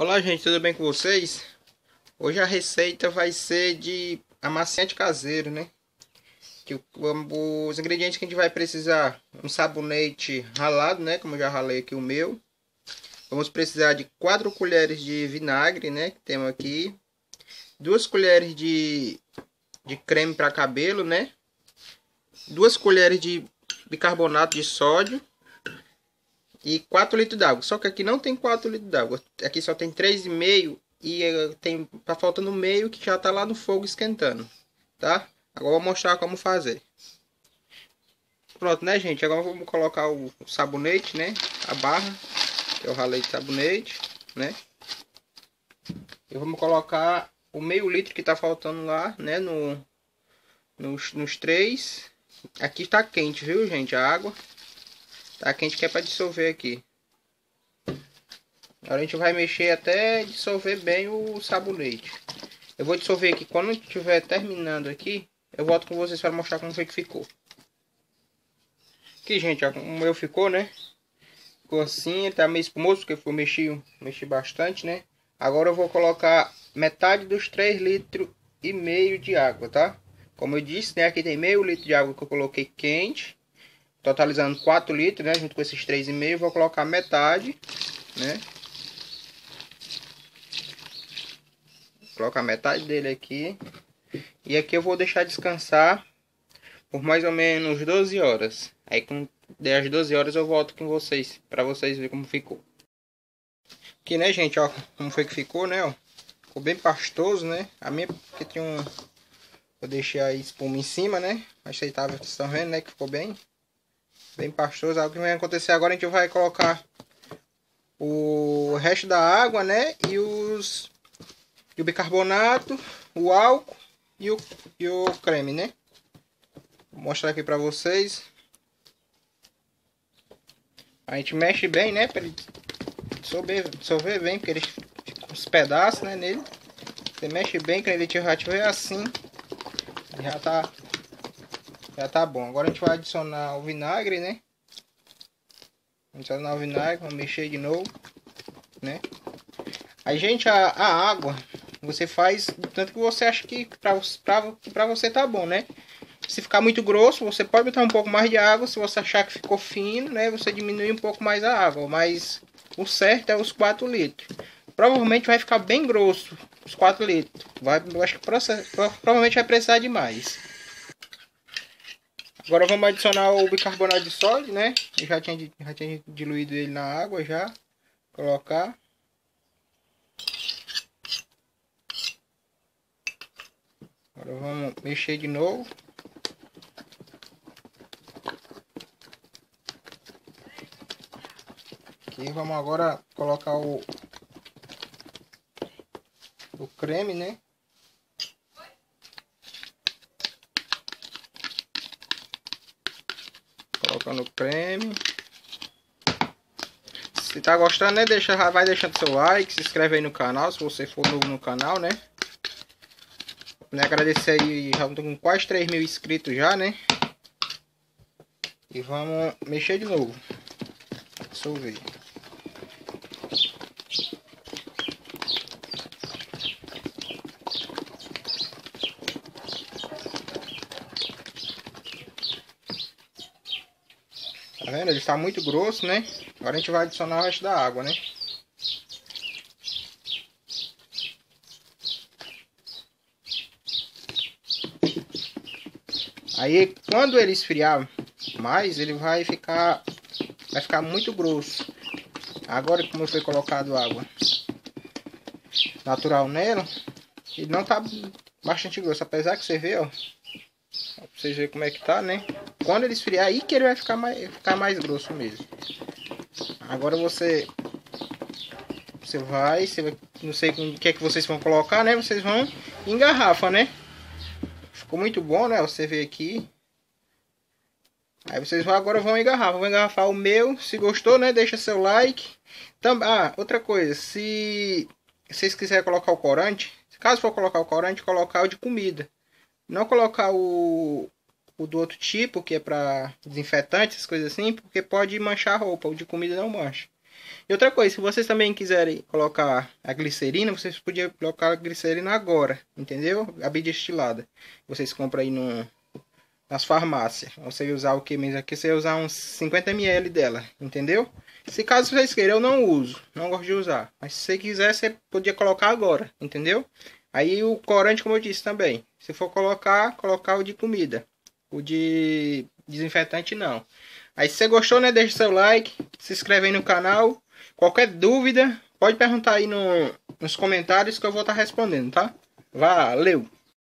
Olá gente, tudo bem com vocês? Hoje a receita vai ser de amaciante caseiro, né? Que os ingredientes que a gente vai precisar, um sabonete ralado, né? Como eu já ralei aqui o meu. Vamos precisar de 4 colheres de vinagre, né? Que temos aqui. duas colheres de, de creme para cabelo, né? duas colheres de bicarbonato de sódio e 4 litros d'água. Só que aqui não tem 4 litros d'água. Aqui só tem 3,5 e eh, tem tá faltando meio que já tá lá no fogo esquentando, tá? Agora vou mostrar como fazer. Pronto, né, gente? Agora vamos colocar o sabonete, né? A barra eu ralei de sabonete, né? E vamos colocar o meio litro que tá faltando lá, né, no nos, nos três. Aqui está quente, viu, gente? A água Tá quente que é para dissolver aqui. Agora a gente vai mexer até dissolver bem o sabonete. Eu vou dissolver aqui. Quando estiver terminando aqui, eu volto com vocês para mostrar como foi que ficou. Aqui, gente, como meu ficou, né? Ficou assim, tá meio espumoso, porque eu mexi, mexi bastante, né? Agora eu vou colocar metade dos 3 litros e meio de água, tá? Como eu disse, né? Aqui tem meio litro de água que eu coloquei quente totalizando 4 litros, né? Junto com esses 3,5, vou colocar metade, né? Colocar metade dele aqui. E aqui eu vou deixar descansar por mais ou menos 12 horas. Aí com der as 12 horas eu volto com vocês, para vocês verem como ficou. Aqui, né, gente, ó, como foi que ficou, né, ó. Ficou bem pastoso, né? A minha porque tinha um eu deixei a espuma em cima, né? Mas vocês estão vendo, né, que ficou bem bem pastoso. O que vai acontecer agora, a gente vai colocar o resto da água, né? E os e o bicarbonato, o álcool e o, e o creme, né? Vou mostrar aqui pra vocês. A gente mexe bem, né? Pra ele dissolver, dissolver bem, porque ele fica uns pedaços, né? Nele. Você mexe bem, quando ele já tiver assim, já tá já tá bom. Agora a gente vai adicionar o vinagre, né? Adicionar o vinagre, vamos mexer de novo, né? Aí, gente, a, a água, você faz tanto que você acha que pra você tá bom, né? Se ficar muito grosso, você pode botar um pouco mais de água. Se você achar que ficou fino, né? Você diminui um pouco mais a água. Mas o certo é os 4 litros. Provavelmente vai ficar bem grosso os 4 litros. Vai, acho que provavelmente vai precisar de mais. Agora vamos adicionar o bicarbonato de sódio, né? Eu já tinha, já tinha diluído ele na água já. Colocar. Agora vamos mexer de novo. Aqui vamos agora colocar o, o creme, né? Colocando o creme. Se tá gostando, né? Deixa, vai deixando seu like, se inscreve aí no canal, se você for novo no canal, né? Vou agradecer aí, já tô com quase 3 mil inscritos já, né? E vamos mexer de novo. Dissolver. Tá vendo? Ele está muito grosso, né? Agora a gente vai adicionar o resto da água, né? Aí, quando ele esfriar mais, ele vai ficar vai ficar muito grosso. Agora, como foi colocado água natural nela, ele não tá bastante grosso, apesar que você vê, ó, pra vocês verem como é que tá, né? Quando ele esfriar, aí que ele vai ficar mais, ficar mais grosso mesmo. Agora você... Você vai, você vai, não sei o que é que vocês vão colocar, né? Vocês vão em garrafa, né? Ficou muito bom, né? Você vê aqui. Aí vocês vão, agora vão engarrafar. Vou engarrafar o meu. Se gostou, né? Deixa seu like. Também, ah, outra coisa. Se vocês quiserem colocar o corante, caso for colocar o corante, colocar o de comida. Não colocar o, o do outro tipo, que é para desinfetante, essas coisas assim, porque pode manchar a roupa. O de comida não mancha. E outra coisa, se vocês também quiserem colocar a glicerina, vocês podiam colocar a glicerina agora, entendeu? A bidestilada. Vocês compram aí no, nas farmácias. Você usar o que mesmo aqui? Você usar uns 50 ml dela, entendeu? Se caso vocês queiram, eu não uso, não gosto de usar. Mas se você quiser, você podia colocar agora, entendeu? Aí o corante, como eu disse também, se for colocar, colocar o de comida. O de desinfetante não. Aí se você gostou, né, deixa seu like, se inscreve aí no canal. Qualquer dúvida, pode perguntar aí no, nos comentários que eu vou estar respondendo, tá? Valeu!